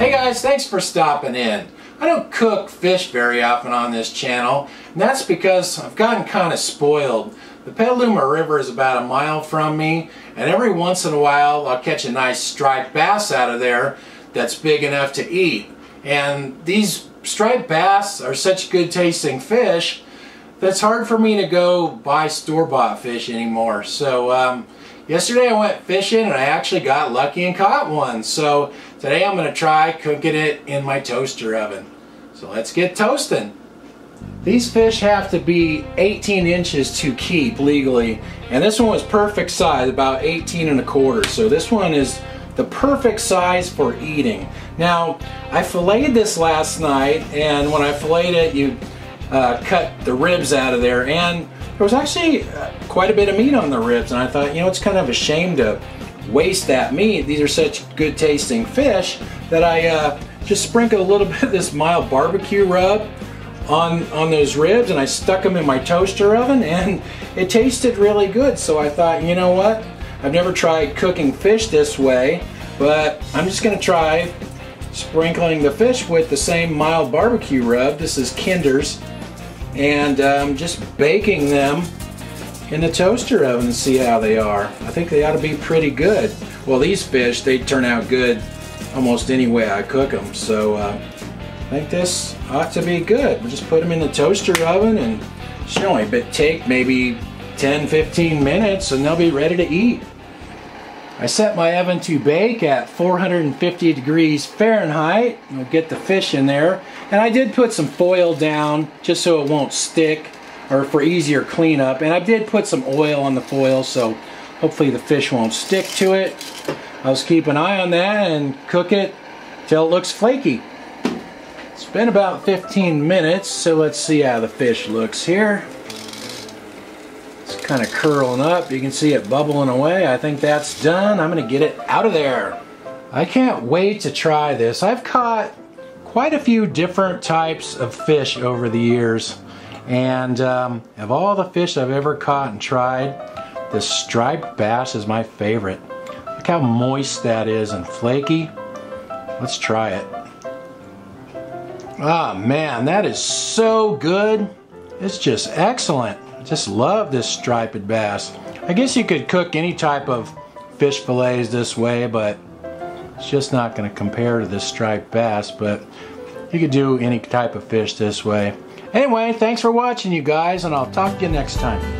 Hey guys, thanks for stopping in. I don't cook fish very often on this channel, and that's because I've gotten kind of spoiled. The Petaluma River is about a mile from me, and every once in a while I'll catch a nice striped bass out of there that's big enough to eat. And these striped bass are such good tasting fish that's hard for me to go buy store-bought fish anymore. So um, yesterday I went fishing and I actually got lucky and caught one. So today I'm going to try cooking it in my toaster oven. So let's get toasting. These fish have to be 18 inches to keep legally. And this one was perfect size, about 18 and a quarter. So this one is the perfect size for eating. Now, I filleted this last night, and when I filleted it, you uh, cut the ribs out of there and there was actually uh, quite a bit of meat on the ribs and I thought you know it's kind of a shame to waste that meat. These are such good tasting fish that I uh, just sprinkled a little bit of this mild barbecue rub on on those ribs and I stuck them in my toaster oven and it tasted really good. So I thought you know what? I've never tried cooking fish this way but I'm just gonna try sprinkling the fish with the same mild barbecue rub. This is Kinder's and um, just baking them in the toaster oven and see how they are. I think they ought to be pretty good. Well, these fish, they turn out good almost any way I cook them. So uh, I think this ought to be good. We'll just put them in the toaster oven and should only take maybe 10, 15 minutes and they'll be ready to eat. I set my oven to bake at 450 degrees Fahrenheit. I'll get the fish in there. And I did put some foil down just so it won't stick or for easier cleanup. And I did put some oil on the foil so hopefully the fish won't stick to it. I'll just keep an eye on that and cook it till it looks flaky. It's been about 15 minutes, so let's see how the fish looks here kind of curling up. You can see it bubbling away. I think that's done. I'm going to get it out of there. I can't wait to try this. I've caught quite a few different types of fish over the years. And um, of all the fish I've ever caught and tried, this striped bass is my favorite. Look how moist that is and flaky. Let's try it. Ah, oh, man, that is so good. It's just excellent. Just love this striped bass. I guess you could cook any type of fish fillets this way, but it's just not going to compare to this striped bass, but you could do any type of fish this way. Anyway, thanks for watching you guys, and I'll talk to you next time.